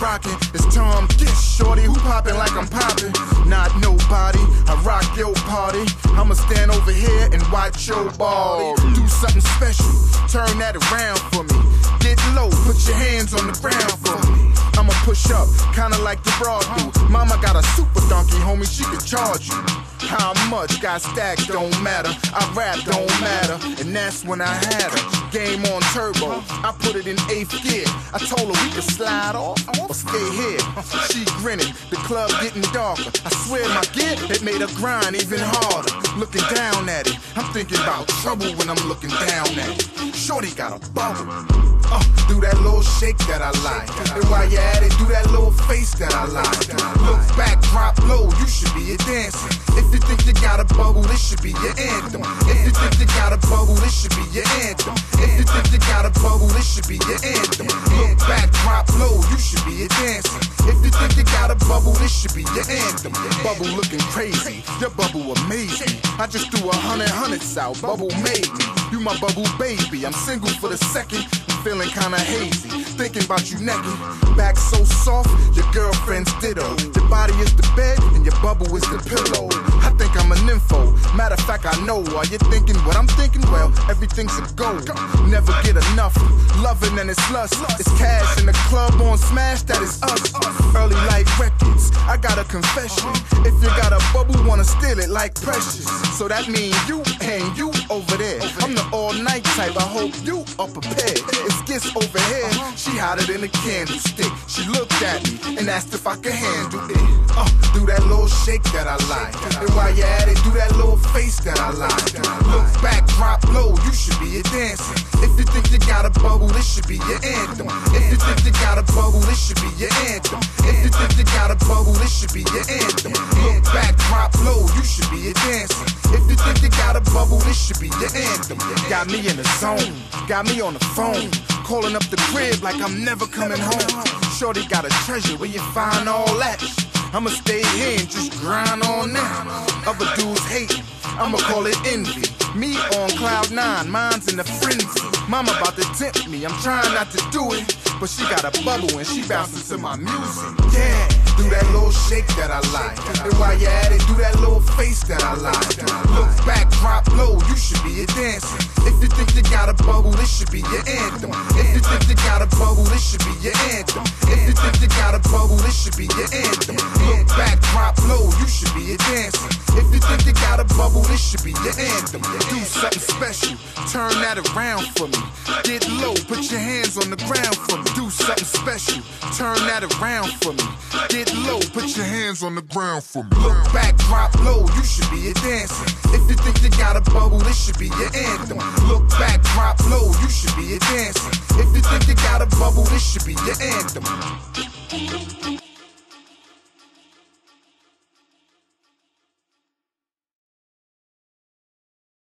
Rockin' It's Tom Gist shorty, who poppin' like I'm poppin'? Not nobody, I rock your party. I'ma stand over here and watch your ball. Do something special, turn that around for me. Get low, put your hands on the ground for me. Push up, kinda like the broad do. Mama got a super donkey, homie, she could charge you. How much got stacked don't matter. I rap don't matter, and that's when I had her. Game on turbo, I put it in eighth gear. I told her we could slide off or stay here. She grinning, the club getting darker. I swear my gear, it made her grind even harder. Looking down at it, I'm thinking about trouble when I'm looking down at it. Shorty got a bubble. Uh, do that little shake that I like. And while you're at it, do that little face that I like. Look back, drop low, you should be a dancer. If you think you got a bubble, this should be your anthem. If you think you got a bubble, this should be your anthem. If you think you got a bubble, this should be your anthem. Look back, drop low, you should be a dancer. If you think should be your anthem. Bubble looking crazy, your bubble amazing. I just threw a hundred hundreds out, bubble made me. You my bubble baby, I'm single for the second. I'm feeling kinda hazy, thinking about you naked. Back so soft, your girlfriend's ditto. Your body is the bed, and your bubble is the pillow. I think I'm a nympho. Matter I know. Are you thinking what I'm thinking? Well, everything's a go. Never get enough. Loving and it's lust. It's cash in the club on Smash, that is us. Early life records. I got a confession. If you got a bubble, wanna steal it like precious. So that means you and you over there. I'm the all night type. I hope you are prepared. It's Gist over here. She hotter than a candlestick. She looked at me and asked if I could handle it. Uh, do that little shake that I like. And while you're at it, do that little face that I like. Look back, drop low. You should be a dancer. If you think you got a bubble, this should be your anthem. If you think you got a bubble, this should be your anthem. If you think you got a bubble, this should be your anthem. Look back, drop low. You should be a dancer. If you think you got a bubble, this should be your anthem. Got me in the zone, got me on the phone. Calling up the crib like I'm never coming home. Shorty got a treasure, where you find all that? I'ma stay here and just grind on now. Other dudes hating, I'ma call it envy. Me on cloud nine, mine's in a frenzy. Mama about to tempt me, I'm trying not to do it. But she got a bubble and she bounces to my music. Yeah, do that little shake that I like. And while you're at it, do that little face that I like. Look back, drop low, you should be a dancer. If you think you got a bubble, this should be your anthem. If you think you got this should be your anthem. If you think you got a bubble, this should be your anthem. Look back, drop low, you should be a dancer. If you think you got a bubble, this should be your anthem. Do something special, turn that around for me. Get low, put your hands on the ground for me. Do something special, turn that around for me. Get low, put your hands on the ground for me. Look back, drop low, you should be a dancer. If you think you got a bubble, this should be your anthem. Look back, drop low, you should be a this should be your anthem.